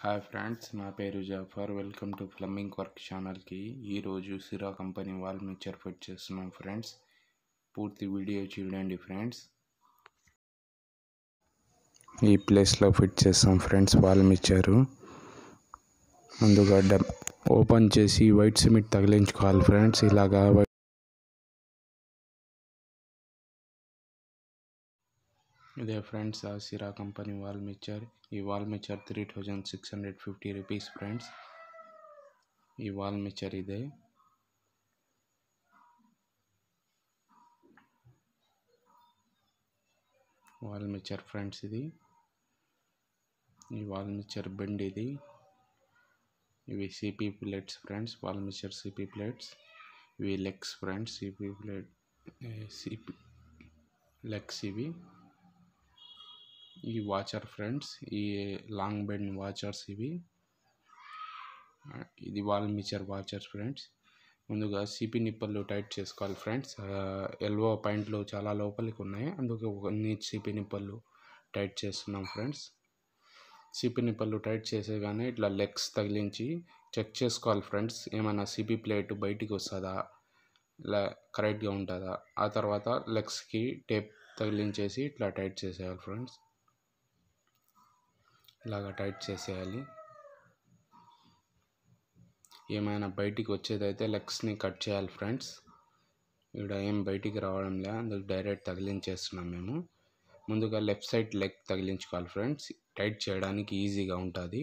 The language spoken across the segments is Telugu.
హాయ్ ఫ్రెండ్స్ నా పేరు Jafar. Welcome to plumbing work ఛానల్కి. ఈరోజు Sira company wall mixer fit చేస్తున్నాం ఫ్రెండ్స్. పూర్తి వీడియో చూడండి ఫ్రెండ్స్. ఈ ప్లేస్లో ఫిట్ చేస్తాం ఫ్రెండ్స్ వాల్ మిక్చరు ముందుగా డబ్ ఓపెన్ చేసి వైట్ సిమెంట్ తగిలించుకోవాలి ఫ్రెండ్స్. ఇలాగా ఇదే ఫ్రెండ్స్ ఆ సిరా కంపెనీ వాల్ మిక్చర్ ఈ wall mixer three thousand six hundred fifty rupees friends ఈ వాల్ మిక్చర్ ఇదే వాల్ మిక్చర్ ఫ్రెండ్స్ ఇది ఈ వాల్ మిక్చర్ బెండ్ ఇది ఇవి CP plates friends wall mixer CP plates ఇవి legs friends CP plate CP legs ఇవి ఈ వాచర్ ఫ్రెండ్స్ ఈ లాంగ్ బెండ్ వాచర్స్ ఇవి. ఇది వాల్ మిచర్ వాచర్స్ ఫ్రెండ్స్. ముందుగా సిపి నిప్పలు టైట్ చేసుకోవాలి ఫ్రెండ్స్. ఎల్వో పాయింట్లు చాలా లోపలికి ఉన్నాయి. అందుకే కొన్ని సిపి నిప్పలు టైట్ చేస్తున్నాం ఫ్రెండ్స్. సిపి నిప్పలు టైట్ చేసేగానే ఇట్లా లెగ్స్ తగిలించి చెక్ చేసుకోవాలి ఫ్రెండ్స్. ఏమైనా సిపి ప్లేట్ బయటికి వస్తుందా? ఇలా కరెక్ట్గా ఉంటుందా? ఆ తర్వాత లెగ్స్కి టేప్ తగిలించేసి ఇట్లా టైట్ చేసేయాలి ఫ్రెండ్స్. ఇలాగ టైట్ చేసేయాలి. ఏమైనా బయటికి వచ్చేదైతే లెగ్స్ని కట్ చేయాలి ఫ్రెండ్స్. ఇక్కడ ఏం బయటికి రావడం లే అందుకు డైరెక్ట్ తగిలించేస్తున్నాం మేము. ముందుగా లెఫ్ట్ సైడ్ లెగ్ తగిలించుకోవాలి ఫ్రెండ్స్. టైట్ చేయడానికి ఈజీగా ఉంటుంది.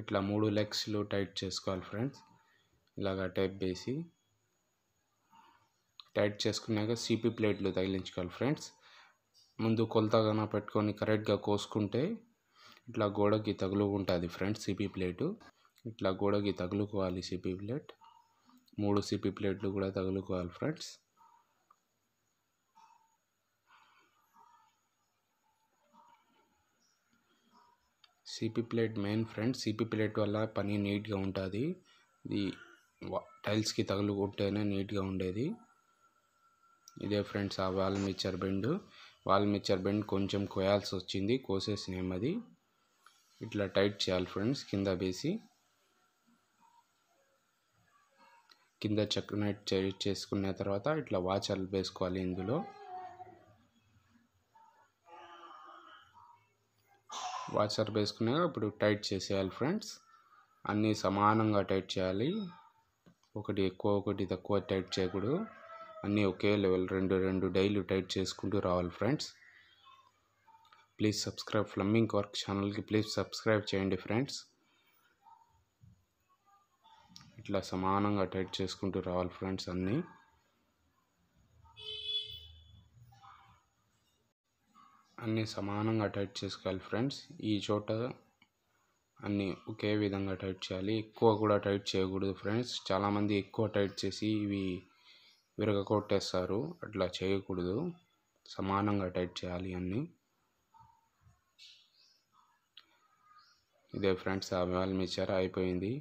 ఇట్లా మూడు లెగ్స్లు టైట్ చేసుకోవాలి ఫ్రెండ్స్. ఇలాగ టైప్ వేసి టైట్ చేసుకున్నాక సిపి ప్లేట్లు తగిలించుకోవాలి ఫ్రెండ్స్. ముందు కొలతగాన పెట్టుకొని కరెక్ట్గా కోసుకుంటే ఇట్లా గోడకి తగులుకుంటుంది ఫ్రెండ్స్ సిపి ప్లేటు. ఇట్లా గోడకి తగులుకోవాలి సిపి ప్లేట్. మూడు సిపి ప్లేట్లు కూడా తగులుకోవాలి friends. CP plate main friends CP plate వల్ల పని నీట్గా ఉంటుంది. ఇది టైల్స్కి తగులుకుంటేనే నీట్గా ఉండేది. ఇదే ఫ్రెండ్స్ ఆ wall mixer bend. Wall mixer bend కొంచెం కోయాల్సి వచ్చింది. కోసేసినాం అది ఇట్లా టైట్ చేయాలి ఫ్రెండ్స్. కింద వేసి కింద చెక్ నైట్ చేసుకున్న తర్వాత ఇట్లా వాచర్లు వేసుకోవాలి ఇందులో. వాచర్ వేసుకున్నాక ఇప్పుడు టైట్ చేసేయాలి ఫ్రెండ్స్. అన్నీ సమానంగా టైట్ చేయాలి. ఒకటి ఎక్కువ ఒకటి తక్కువ టైట్ చేయకూడదు. అన్నీ ఒకే లెవెల్ రెండు రెండు డైలు టైట్ చేసుకుంటూ రావాలి friends. Please subscribe plumbing work ఛానల్కి ప్లీజ్ సబ్స్క్రైబ్ చేయండి ఫ్రెండ్స్. ఇట్లా సమానంగా టైట్ చేసుకుంటూ రావాలి ఫ్రెండ్స్ అన్నీ. అన్నీ సమానంగా టైట్ చేసుకోవాలి ఫ్రెండ్స్. ఈ చోట అన్నీ ఒకే విధంగా టైట్ చేయాలి. ఎక్కువ కూడా టైట్ చేయకూడదు ఫ్రెండ్స్. చాలామంది ఎక్కువ టైట్ చేసి ఇవి విరగకొట్టేస్తారు అట్లా చేయకూడదు. సమానంగా టైట్ చేయాలి అన్నీ. ఇదే ఫ్రెండ్స్ ఆ వాల్ మిక్చర్ అయిపోయింది.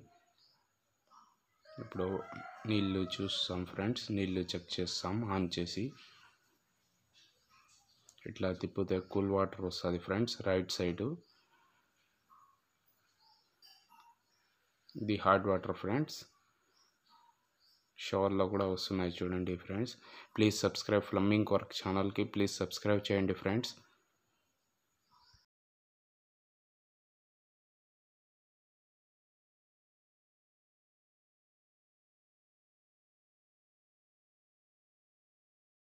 ఇప్పుడు నీళ్ళు చూస్తాం ఫ్రెండ్స్. నీళ్ళు చెక్ చేస్తాం ఆన్ చేసి. ఇట్లా తిప్పితే కూల్ వాటర్ వస్తుంది ఫ్రెండ్స్ రైట్ సైడు. ఇది హాట్ వాటర్ ఫ్రెండ్స్. షవర్లో కూడా వస్తున్నాయి చూడండి friends. Please subscribe plumbing work ఛానల్కి ప్లీజ్ సబ్స్క్రైబ్ చేయండి ఫ్రెండ్స్.